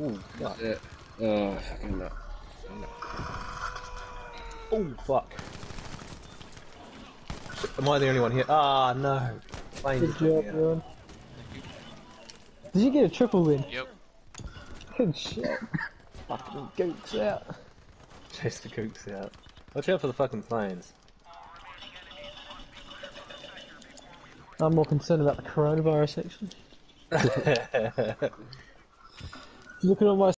Ooh, fuck. Shit. Oh, fucking no. Oh, fuck. Shit, Am I the only one here? Ah, no. Planes Good job, me out. Ron. Did you get a triple win? Yep. Good shit. Fucking gooks out. Chase the kooks out. Watch out for the fucking planes. I'm more concerned about the coronavirus section. Looking at all my